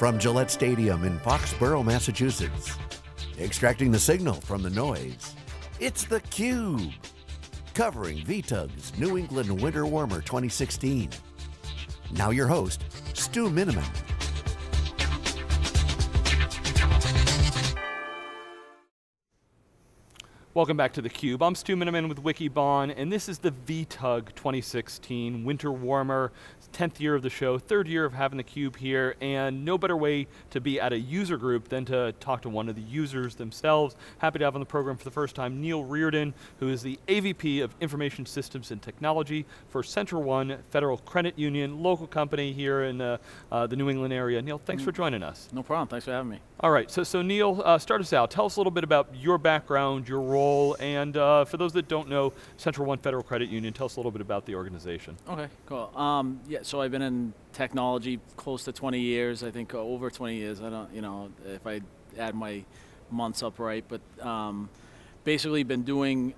From Gillette Stadium in Foxborough, Massachusetts, extracting the signal from the noise, it's theCUBE. Covering VTUG's New England Winter Warmer 2016. Now your host, Stu Miniman. Welcome back to theCUBE. I'm Stu Miniman with Wikibon, and this is the VTUG 2016 Winter Warmer 10th year of the show, third year of having the Cube here, and no better way to be at a user group than to talk to one of the users themselves. Happy to have on the program for the first time Neal Reardon, who is the AVP of Information Systems and Technology for Central One Federal Credit Union, local company here in uh, uh, the New England area. Neal, thanks mm. for joining us. No problem, thanks for having me. All right, so, so Neal, uh, start us out. Tell us a little bit about your background, your role, and uh, for those that don't know Central One Federal Credit Union, tell us a little bit about the organization. Okay, cool. Um, yeah, so I've been in technology close to 20 years. I think uh, over 20 years. I don't, you know, if I add my months up right, but um, basically been doing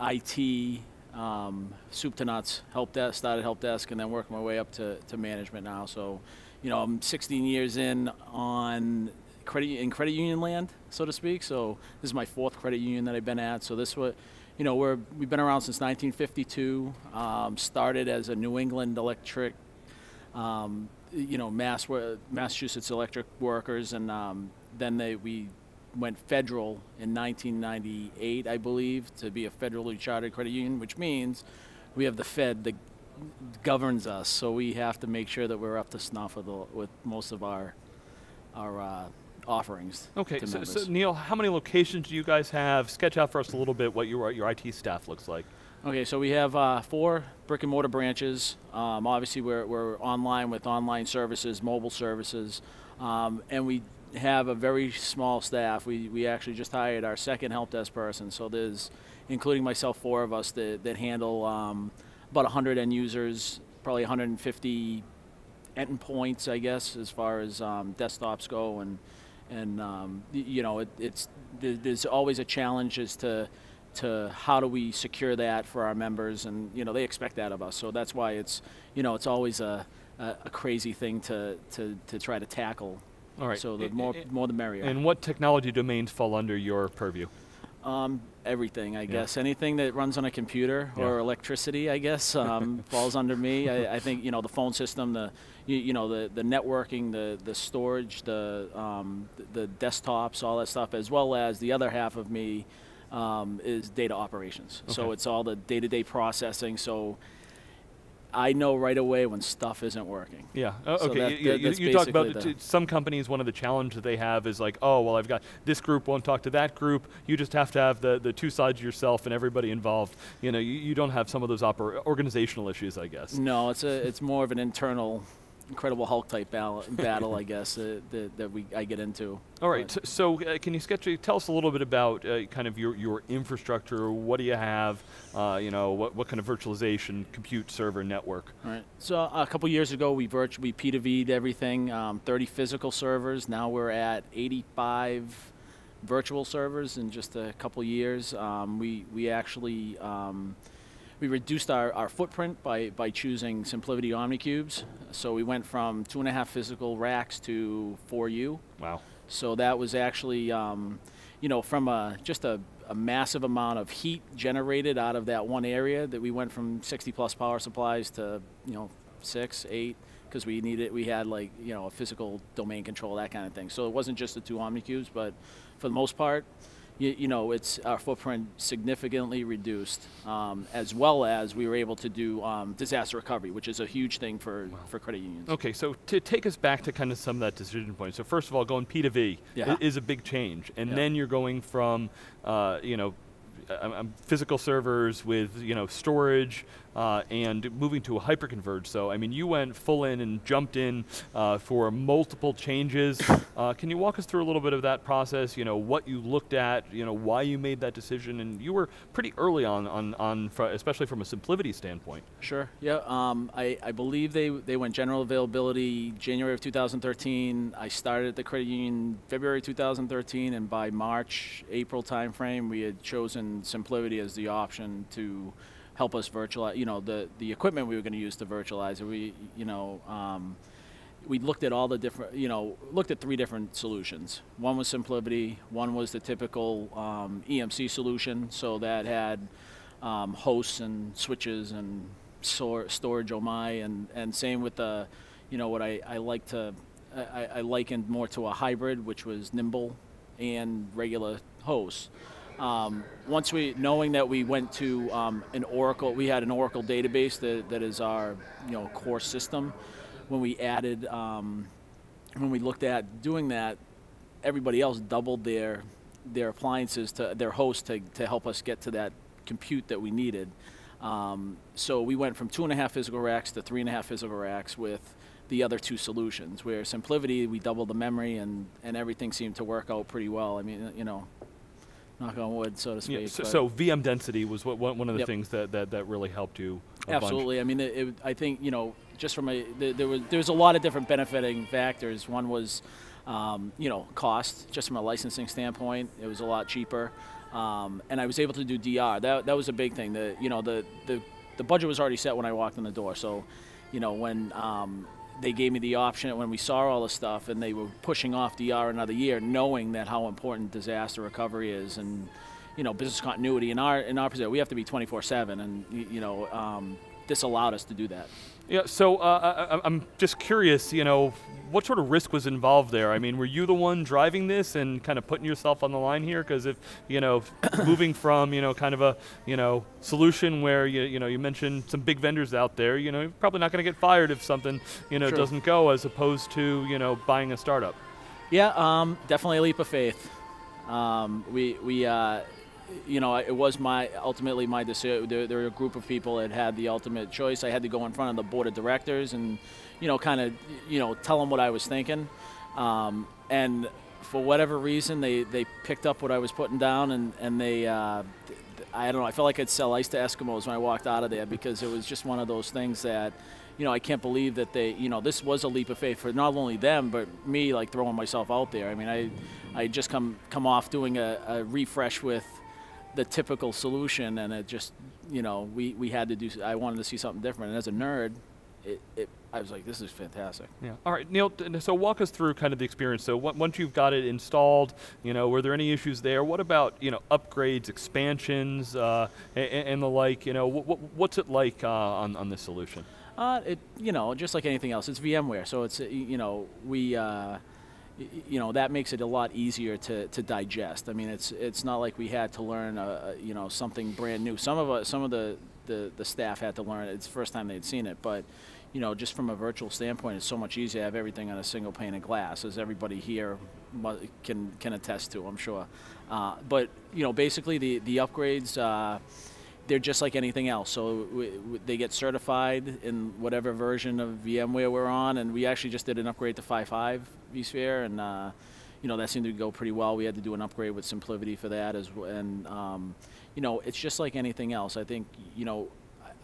IT, um, soup to nuts, help desk, started help desk, and then working my way up to, to management now. So, you know, I'm 16 years in on credit in credit union land, so to speak. So this is my fourth credit union that I've been at. So this was you know, we're, we've been around since 1952, um, started as a New England electric, um, you know, Mass, Massachusetts electric workers, and um, then they, we went federal in 1998, I believe, to be a federally chartered credit union, which means we have the Fed that governs us, so we have to make sure that we're up to snuff with, with most of our, our uh, offerings. Okay, so, so, Neal, how many locations do you guys have? Sketch out for us a little bit what your, your IT staff looks like. Okay, so we have uh, four brick and mortar branches. Um, obviously, we're, we're online with online services, mobile services, um, and we have a very small staff. We, we actually just hired our second help desk person, so there's, including myself, four of us that, that handle um, about 100 end users, probably 150 endpoints, I guess, as far as um, desktops go, and and um, you know it, it's there's always a challenge as to to how do we secure that for our members? And you know they expect that of us. So that's why it's you know it's always a, a, a crazy thing to, to, to try to tackle. All right. So the it, more it, more the merrier. and what technology domains fall under your purview? Um, everything, I yeah. guess. Anything that runs on a computer yeah. or electricity, I guess, um, falls under me. I, I, think you know the phone system, the you, you, know the the networking, the the storage, the um, the desktops, all that stuff, as well as the other half of me um, is data operations. Okay. So it's all the day-to-day processing. So I know right away when stuff isn't working. Yeah. Uh, okay. So that, you, you, you talk about the, some companies. One of the challenges they have is like, oh, well, I've got this group won't talk to that group. You just have to have the the two sides yourself and everybody involved. You know, you, you don't have some of those organizational issues, I guess. No, it's a it's more of an internal Incredible Hulk type battle, I guess, uh, that, that, we I get into. All right, but so uh, can you sketch, tell us a little bit about uh, kind of your, your infrastructure, what do you have, uh, you know, what, what kind of virtualization, compute, server, network? All right, so a couple years ago we virtu we P2V'd everything, um, 30 physical servers, now we're at 85 virtual servers in just a couple years. Um, we, we actually, um, we reduced our, our footprint by, by choosing SimpliVity OmniCubes. So we went from two and a half physical racks to 4U. Wow. So that was actually, um, you know, from a, just a, a, massive amount of heat generated out of that one area that we went from 60 plus power supplies to, you know, six, eight, because we needed, we had like, you know, a physical domain control, that kind of thing. So it wasn't just the two OmniCubes, but for the most part, you, you know, it's our footprint significantly reduced, um, as well as we were able to do um, disaster recovery, which is a huge thing for, wow. for credit unions. Okay, so to take us back to kind of some of that decision point. So first of all, going P2V yeah. is a big change, and yeah. then you're going from, uh, you know, physical servers with you know storage uh, and moving to a hyperconverged. So I mean, you went full in and jumped in uh, for multiple changes. Uh, can you walk us through a little bit of that process? You know what you looked at, you know why you made that decision, and you were pretty early on on on especially from a SimpliVity standpoint. Sure. Yeah. Um, I I believe they they went general availability January of 2013. I started at the credit union February 2013, and by March April timeframe, we had chosen SimpliVity as the option to help us virtualize, you know, the, the equipment we were going to use to virtualize it. We, you know, um, we looked at all the different, you know, looked at three different solutions. One was SimpliVity, one was the typical um, EMC solution, so that had um, hosts and switches and storage OMI, and, and same with the, you know, what I, I like to, I, I likened more to a hybrid, which was Nimble and regular hosts. Um, once we, knowing that we went to um, an Oracle, we had an Oracle database that, that is our, you know, core system when we added, um, when we looked at doing that, everybody else doubled their their appliances to their host to, to help us get to that compute that we needed. Um, so we went from two and a half physical racks to three and a half physical racks with the other two solutions. Where SimpliVity, we doubled the memory and, and everything seemed to work out pretty well. I mean, you know, knock on wood, so to speak. Yeah, so, so, VM density was what, one of the yep. things that, that, that really helped you. Absolutely. Bunch. I mean, it, it, I think you know, just from a there, there was there was a lot of different benefiting factors. One was, um, you know, cost. Just from a licensing standpoint, it was a lot cheaper, um, and I was able to do DR. That that was a big thing. The you know the the the budget was already set when I walked in the door. So, you know, when um, they gave me the option when we saw all the stuff and they were pushing off DR another year, knowing that how important disaster recovery is and you know business continuity in our in our position. We have to be 24/7 and you know um, this allowed us to do that. Yeah, so uh, I, am just curious, you know, what sort of risk was involved there? I mean, were you the one driving this and kind of putting yourself on the line here? Because if, you know, moving from, you know, kind of a, you know, solution where, you, you know, you mentioned some big vendors out there, you know, you're probably not going to get fired if something, you know, doesn't go as opposed to, you know, buying a startup. Yeah, um, definitely a leap of faith. Um, we, we, uh, you know, it was my ultimately my decision. There, there, were a group of people that had the ultimate choice. I had to go in front of the board of directors and, you know, kind of, you know, tell them what I was thinking. Um, and for whatever reason, they, they picked up what I was putting down and, and they, uh, I don't know, I felt like I'd sell ice to Eskimos when I walked out of there because it was just one of those things that, you know, I can't believe that they, you know, this was a leap of faith for not only them, but me, like throwing myself out there. I mean, I, I just come, come off doing a, a refresh with, the typical solution, and it just, you know, we, we had to do. I wanted to see something different, and as a nerd, it, it I was like, this is fantastic. Yeah. All right, Neal. So walk us through kind of the experience. So once you've got it installed, you know, were there any issues there? What about you know upgrades, expansions, uh, and, and, the like? You know, what's it like uh, on on this solution? Uh, it you know just like anything else, it's VMware. So it's you know we. Uh, you know that makes it a lot easier to, to digest. I mean, it's it's not like we had to learn a, a, you know something brand new. Some of us, some of the, the, the staff had to learn it. It's the first time they'd seen it, but you know, just from a virtual standpoint, it's so much easier to have everything on a single pane of glass, as everybody here can can attest to, I'm sure. Uh, but you know, basically the the upgrades. Uh, they're just like anything else. So they get certified in whatever version of VMware we're on, and we actually just did an upgrade to 5.5 vSphere, and uh, you know that seemed to go pretty well. We had to do an upgrade with SimpliVity for that as well, and um, you know it's just like anything else. I think you know.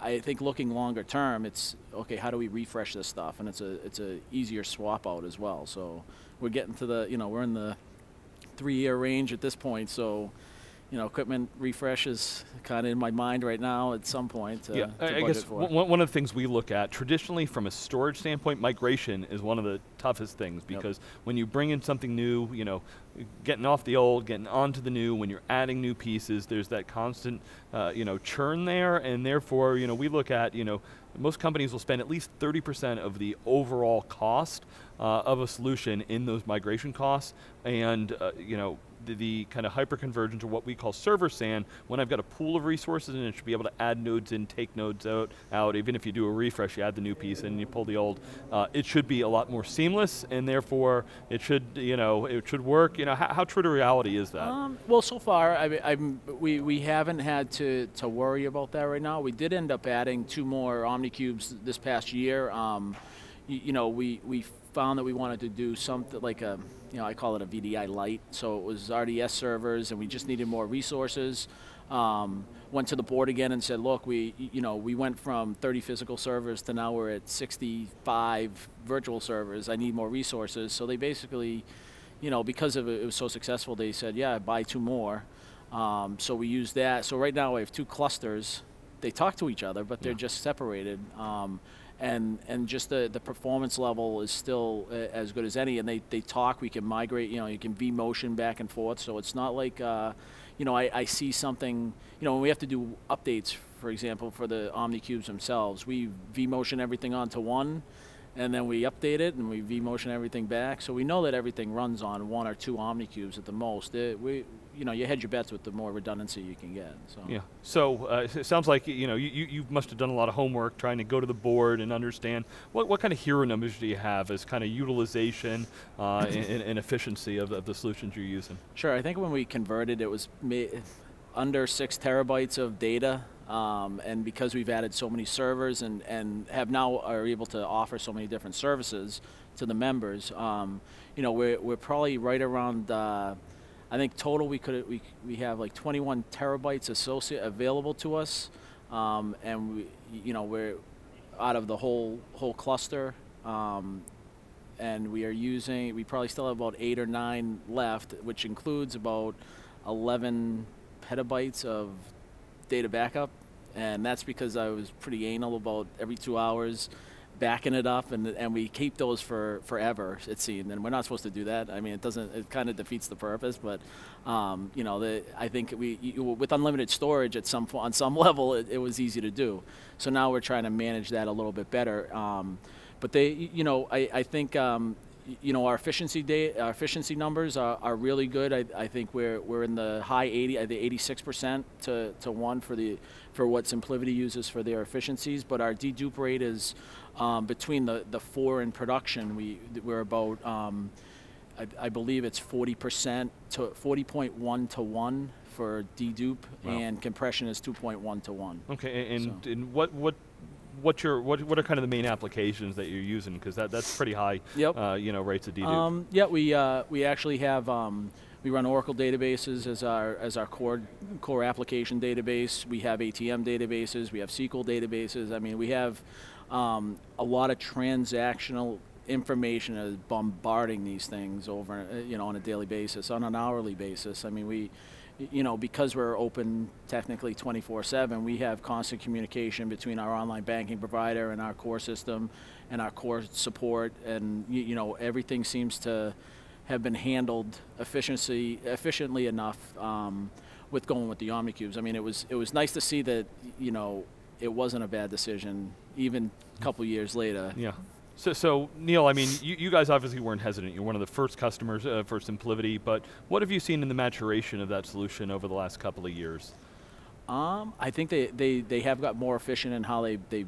I think looking longer term, it's okay. How do we refresh this stuff? And it's a it's a easier swap out as well. So we're getting to the you know we're in the three year range at this point. So you know, equipment refresh is kind of in my mind right now at some point. To, yeah, to I guess one of the things we look at traditionally from a storage standpoint, migration is one of the toughest things because yep. when you bring in something new, you know, getting off the old, getting onto the new, when you're adding new pieces, there's that constant, uh, you know, churn there, and therefore, you know, we look at, you know, most companies will spend at least 30% of the overall cost uh, of a solution in those migration costs, and uh, you know the, the kind of hyperconvergence or what we call server SAN, when I've got a pool of resources and it should be able to add nodes in, take nodes out, out. Even if you do a refresh, you add the new piece and you pull the old. Uh, it should be a lot more seamless, and therefore it should, you know, it should work. You know, how, how true to reality is that? Um, well, so far, I, we we haven't had to to worry about that right now. We did end up adding two more OmniCubes this past year. Um, you, you know, we we found that we wanted to do something like a, you know, I call it a VDI light. So it was RDS servers, and we just needed more resources. Um, went to the board again and said, look, we, you know, we went from 30 physical servers to now we're at 65 virtual servers. I need more resources. So they basically, you know, because of it, it was so successful, they said, yeah, buy two more. Um, so we used that. So right now I have two clusters. They talk to each other, but they're yeah. just separated. Um, and and just the, the performance level is still uh, as good as any. And they, they talk. We can migrate. You know, you can vMotion back and forth. So it's not like, uh, you know, I, I see something. You know, we have to do updates, for example, for the OmniCubes themselves, we vMotion everything onto one and then we update it and we vMotion everything back. So we know that everything runs on one or two OmniCubes at the most. It, we, you know, you hedge your bets with the more redundancy you can get. So. Yeah. So uh, it sounds like you know you, you must have done a lot of homework trying to go to the board and understand what, what kind of hero numbers do you have as kind of utilization uh, and, and, efficiency of, of the solutions you're using. Sure. I think when we converted, it was under six terabytes of data um, and because we've added so many servers and, and have now are able to offer so many different services to the members, um, you know, we're, we're probably right around, uh, I think total we could we, we have like 21 terabytes associate available to us, um, and we, you know, we're out of the whole whole cluster, um, and we are using we probably still have about eight or nine left, which includes about 11 petabytes of data backup, and that's because I was pretty anal about every two hours backing it up, and and we keep those for forever. It seemed, and we're not supposed to do that. I mean, it doesn't. It kind of defeats the purpose. But um, you know, the, I think we you, with unlimited storage at some on some level, it, it, was easy to do. So now we're trying to manage that a little bit better. Um, but they, you know, I, I think um, you know, our efficiency day, our efficiency numbers are, are really good. I, I think we're, we're in the high 80, I think 86% to, to one for the for what SimpliVity uses for their efficiencies. But our dedupe rate is um, between the, the four in production. We we're about um, I, I, believe it's 40% to 40.1 to one for dedupe, wow. and compression is 2.1 to one. Okay, and, so. and what what what's your what what are kind of the main applications that you're using? Because that that's pretty high. Yep. Uh, you know rates of dedupe. Um, yeah, we uh, we actually have. Um, we run Oracle databases as our as our core core application database. We have ATM databases. We have SQL databases. I mean, we have um, a lot of transactional information is bombarding these things over, uh, you know, on a daily basis, on an hourly basis. I mean, we you know, because we're open technically 24-7, we have constant communication between our online banking provider and our core system and our core support, and you, know, everything seems to have been handled efficiency efficiently enough um, with going with the OmniCubes. I mean, it was it was nice to see that you know it wasn't a bad decision even a couple years later. Yeah. So, so Neal, I mean, you, you, guys obviously weren't hesitant. You're one of the first customers uh, for SimpliVity, but what have you seen in the maturation of that solution over the last couple of years? Um, I think they, they, they have got more efficient in how they, they,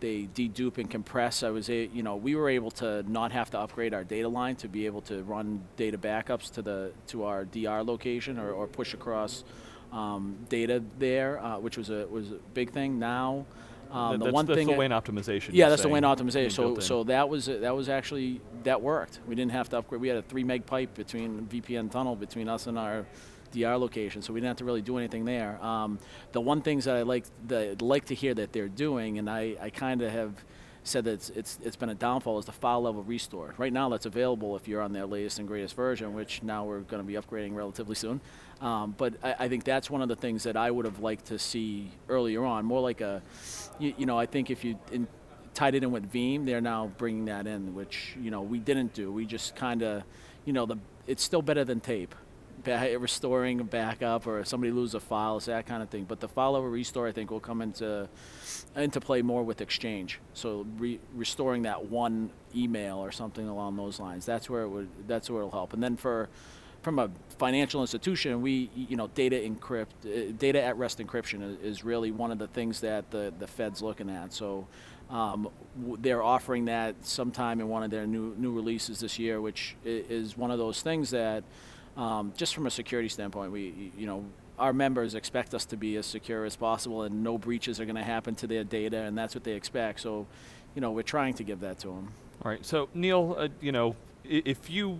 they dedupe and compress. I was, a, you know, we were able to not have to upgrade our data line to be able to run data backups to the to our DR location or, or push across um, data there, uh, which was a was a big thing. Now. Um, the that's, one that's thing the WAN optimization. Yeah, that's the WAN optimization. So, so that was that was actually that worked. We didn't have to upgrade. We had a three meg pipe between VPN tunnel between us and our DR location, so we didn't have to really do anything there. Um, the one things that I like that I'd like to hear that they're doing, and I, I kind of have said that it's, it's, it's been a downfall is the file level restore. Right now that's available if you're on their latest and greatest version, which now we're going to be upgrading relatively soon. Um, but I, I, think that's one of the things that I would have liked to see earlier on, more like a, you, you know, I think if you in, tied it in with Veeam, they're now bringing that in, which, you know, we didn't do. We just kind of, you know, the it's still better than tape restoring a backup or somebody loses a file, that kind of thing. But the file over restore, I think, will come into into play more with Exchange. So re restoring that one email or something along those lines. That's where it would. That's where it'll help. And then for from a financial institution, we you know data encrypt, uh, data at rest encryption is, is, really one of the things that the the Fed's looking at. So. Um, they're offering that sometime in one of their new new releases this year, which is one of those things that um, just from a security standpoint, we, you know, our members expect us to be as secure as possible and no breaches are going to happen to their data and that's what they expect. So, you know, we're trying to give that to them. All right. So, Neal, uh, you know, if you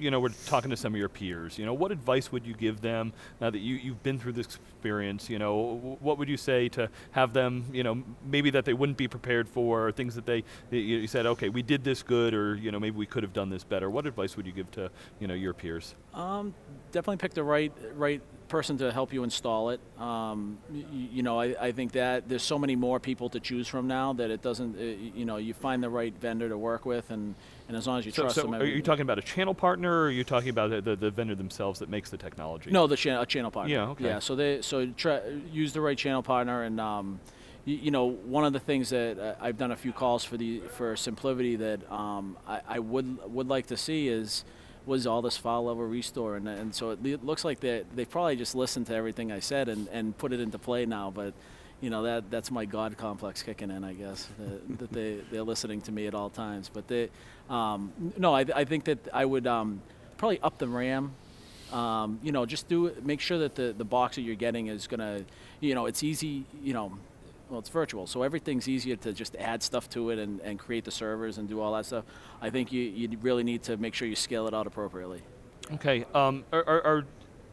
you know, we're talking to some of your peers. You know, what advice would you give them now that you you've been through this experience? You know, what would you say to have them? You know, maybe that they wouldn't be prepared for, or things that they you said, okay, we did this good, or you know, maybe we could have done this better. What advice would you give to you know your peers? Um, definitely pick the right right person to help you install it. Um, you, you, know, I, I, think that there's so many more people to choose from now that it doesn't, uh, you know, you find the right vendor to work with, and, and as long as you so, trust so them. Are you talking about a channel partner, or are you talking about the, the, the vendor themselves that makes the technology? No, the channel, a channel partner. Yeah, okay. Yeah, so they so try, use the right channel partner, and um, you, you, know, one of the things that uh, I've done a few calls for the for SimpliVity that um, I, I would would like to see is was all this file level restore, and, and so it looks like they they probably just listened to everything I said and, and put it into play now. But you know that that's my God complex kicking in, I guess, that, they they're listening to me at all times. But they, um, no, I, I think that I would um, probably up the RAM. Um, you know, just do make sure that the the box that you're getting is gonna, you know, it's easy. You know, well, it's virtual, so everything's easier to just add stuff to it and, and create the servers and do all that stuff. I think you, you really need to make sure you scale it out appropriately. Okay. Um, are, are, are,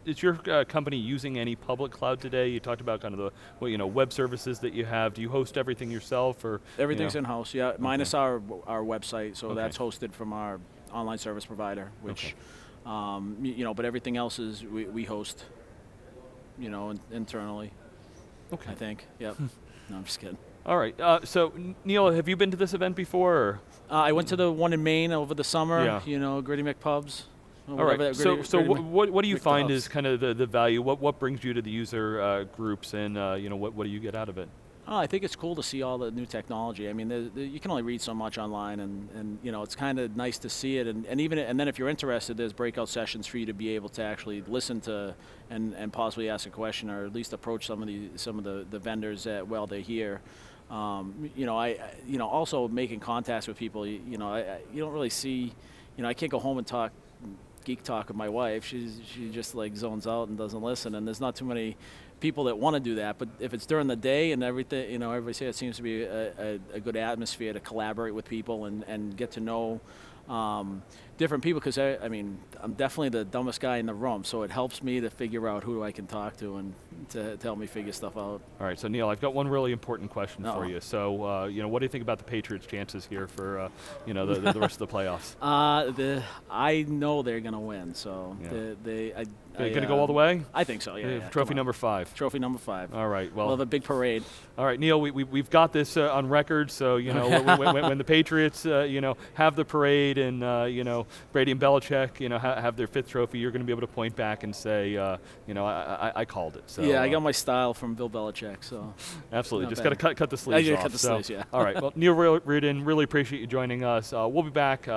is your uh, company using any public cloud today? You talked about kind of the well, you know web services that you have. Do you host everything yourself, or everything's you know? in house? Yeah, okay. minus our our website. So okay. that's hosted from our online service provider, which. Okay. Um, you know, but everything else is we, we host, you know, in, internally. Okay. I think. Yep. No, I'm just kidding. All right. Uh, so, Neal, have you been to this event before? Uh, I went to the one in Maine over the summer. Yeah. You know, Gritty McDuff's. All right. So, so what, what do you find is kind of the, the value? What what brings you to the user uh, groups, and uh, you know, what what do you get out of it? Oh, I think it's cool to see all the new technology. I mean, the, the, you can only read so much online, and, and you know it's kind of nice to see it. And, and even and then if you're interested, there's breakout sessions for you to be able to actually listen to and, and possibly ask a question, or at least approach some of the some of the, the vendors that while they're here. Um, you know, I you know also making contacts with people. You, you know, I, I, you don't really see. You know, I can't go home and talk geek talk with my wife. She's she just like zones out and doesn't listen. And there's not too many people that want to do that. But if it's during the day and everything, you know, everybody it seems to be a, a, a, good atmosphere to collaborate with people and, and get to know um, different people because I, I mean I'm definitely the dumbest guy in the room, so it helps me to figure out who I can talk to and to, to help me figure stuff out. All right, so Neal, I've got one really important question for you. So uh, you know, what do you think about the Patriots' chances here for uh, you know the, the, the, rest of the playoffs? Uh, the I know they're going to win, so yeah. they, they I, going to go all the way? I think so. Yeah. yeah trophy number five. Trophy number five. All right. Well, we'll have a big parade. All right, Neal. We, we have got this uh, on record. So you know, when, when, when, the Patriots uh, you know have the parade and uh, you know Brady and Belichick you know ha- have their fifth trophy, you're going to be able to point back and say uh, you know I, I, I, called it. So yeah, I got uh, my style from Bill Belichick. So absolutely, just got to cut cut the sleeves I off. cut the so, sleeves. Yeah. all right. Well, Neal Reardon, really appreciate you joining us. Uh, we'll be back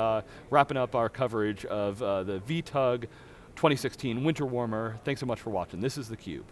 wrapping up our coverage of the VTUG 2016 Winter Warmer. Thanks so much for watching. This is theCUBE.